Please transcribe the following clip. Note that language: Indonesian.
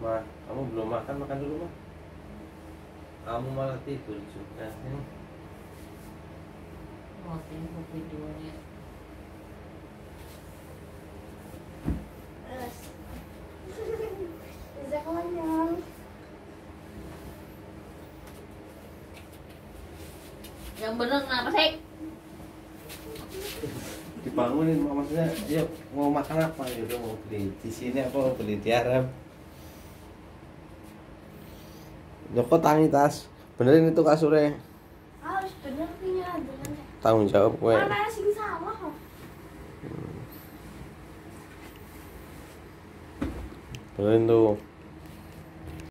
Ma, kamu belum makan, makan dulu, Ma. Kamu malah tidur juga. Ini. mau. Bisa konyol. yang bener kenapa sih Dibangunin, Ma. maksudnya, ya mau makan apa? Ya udah mau beli di sini apa mau beli di Arab. Joko tangi tas. Benerin itu kasurnya. Harus bener punya Tanggung jawab gue. Mana sing salah kok? Benerin tuh.